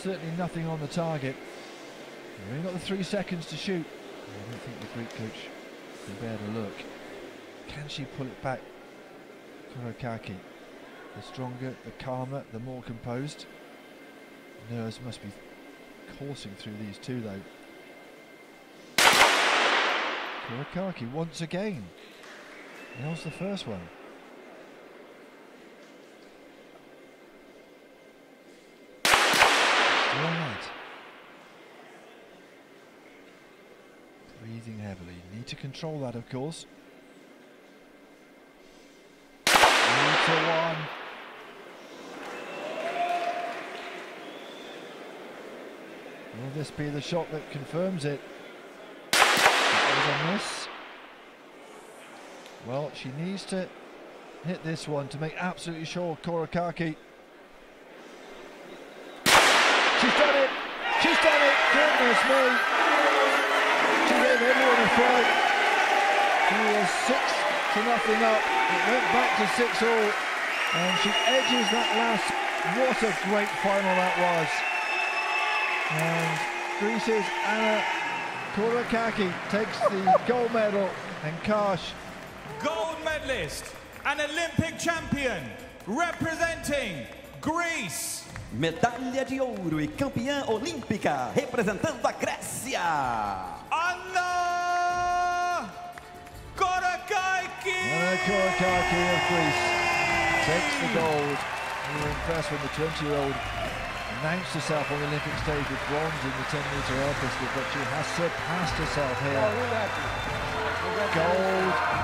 certainly nothing on the target. We've only got the three seconds to shoot. I don't think the Greek coach can bear to look. Can she pull it back? Korakaki. The stronger, the calmer, the more composed. Nerves must be coursing through these two though. Korakaki once again. Nails the first one. Still on that. Breathing heavily. Need to control that, of course. To one. Will this be the shot that confirms it? Well, she needs to hit this one to make absolutely sure Korakaki. She's done it! She's done it! Goodness me! She gave everyone a fright. She was six to nothing up. It went back to six all. And she edges that last. What a great final that was. And Greece's Anna Korakaki takes the gold medal and Karsch gold medalist and Olympic champion representing Greece. Medalha de ouro e campeã olímpica representando a Grécia. Anna Korakaki. Of Greece takes the gold. We were impressed when the 20-year-old announced herself on the Olympic stage with bronze in the 10-meter air pistol, but she has surpassed herself here. Gold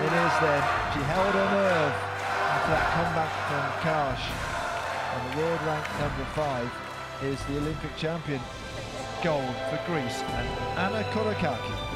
it is then. She held her nerve after that comeback from Karsch. And the world rank number five is the Olympic champion. Gold for Greece and Anna Korakaki.